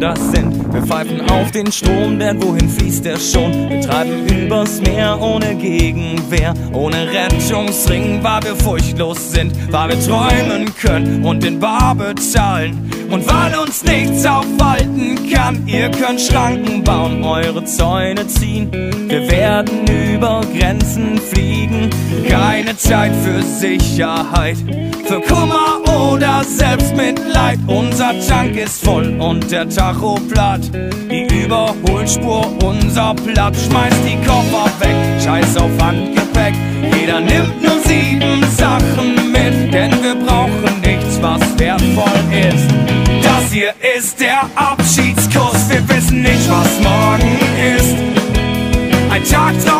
das sind. Wir pfeifen auf den Strom, denn wohin fließt der schon? Wir treiben übers Meer ohne Gegenwehr, ohne Rettungsring, weil wir furchtlos sind, weil wir träumen können und den Bar bezahlen. Und weil uns nichts aufhalten kann, ihr könnt Schranken bauen, eure Zäune ziehen. Wir werden über Grenzen fliegen, keine Zeit für Sicherheit, für Kummer oder Selbstmitleid. Unser Tank ist voll und der Tacho platt. Die Überholspur unser Platz, schmeißt die Koffer weg, scheiß auf Handgepäck. Jeder nimmt nur sieben Sachen mit, denn wir brauchen nichts, was wertvoll ist. Das hier ist der Abschiedskuss, wir wissen nicht, was morgen ist. Ein Tagtraum hat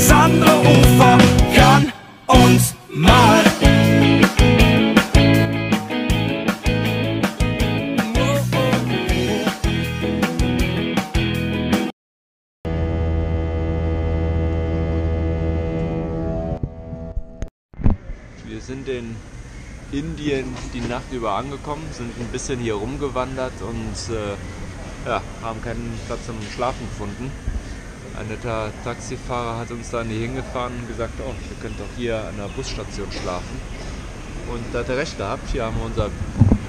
Das andere Ufer kann uns mal. Wir sind in Indien die Nacht über angekommen, sind ein bisschen hier rumgewandert und äh, ja, haben keinen Platz zum Schlafen gefunden. Ein netter Taxifahrer hat uns da nie hingefahren und gesagt, oh, ihr könnt doch hier an der Busstation schlafen. Und da hat er recht gehabt, hier haben wir unser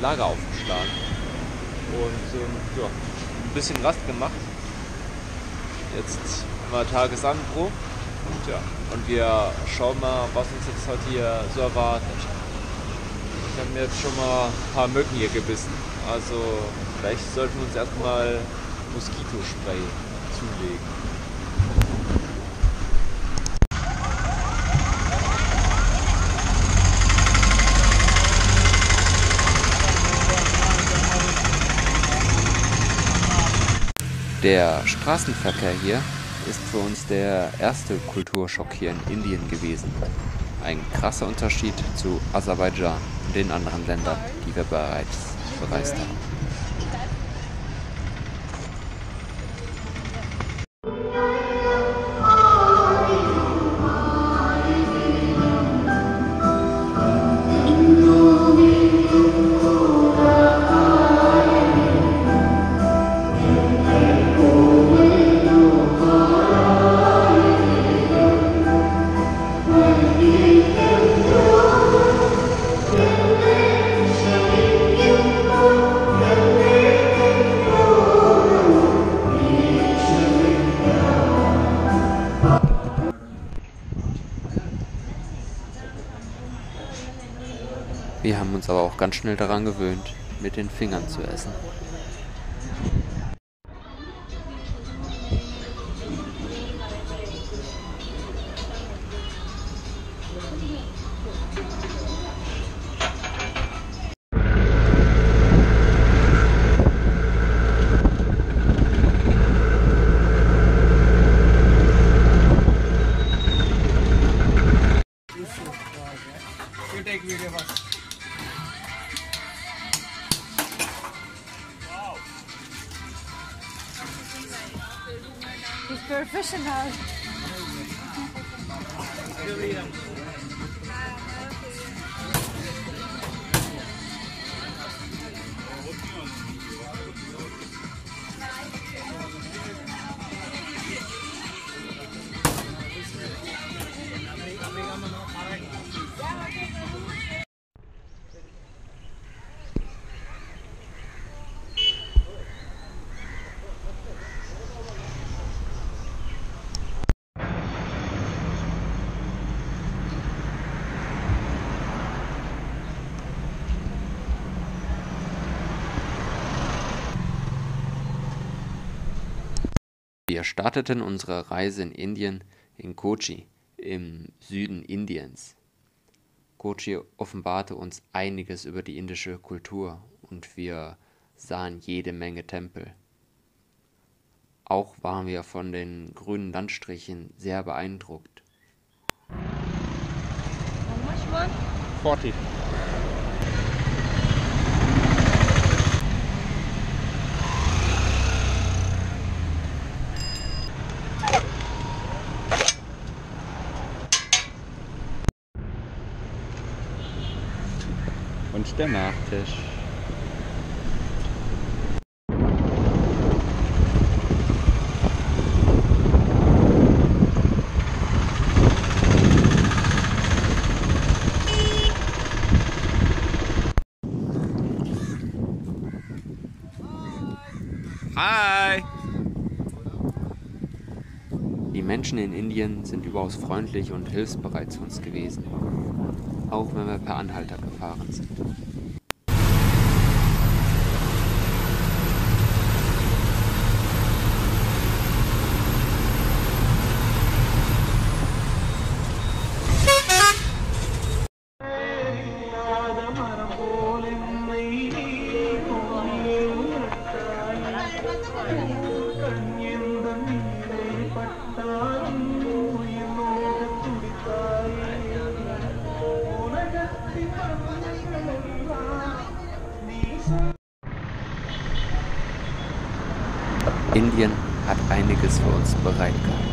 Lager aufgeschlagen und ähm, ja, ein bisschen Rast gemacht. Jetzt wir Tagesanbruch und ja, und wir schauen mal, was uns jetzt heute hier so erwartet. Ich habe mir jetzt schon mal ein paar Mücken hier gebissen. Also vielleicht sollten wir uns erstmal Moskitospray zulegen. Der Straßenverkehr hier ist für uns der erste Kulturschock hier in Indien gewesen. Ein krasser Unterschied zu Aserbaidschan und den anderen Ländern, die wir bereits bereist haben. Aber auch ganz schnell daran gewöhnt, mit den Fingern zu essen. He's professional. Wir starteten unsere Reise in Indien in Kochi im Süden Indiens. Kochi offenbarte uns einiges über die indische Kultur und wir sahen jede Menge Tempel. Auch waren wir von den grünen Landstrichen sehr beeindruckt. Der Nachtisch. Hi! Menschen in Indien sind überaus freundlich und hilfsbereit zu uns gewesen, auch wenn wir per Anhalter gefahren sind. Indien hat einiges für uns bereit gehabt.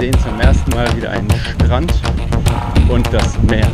Sehen zum ersten Mal wieder einen Strand und das Meer.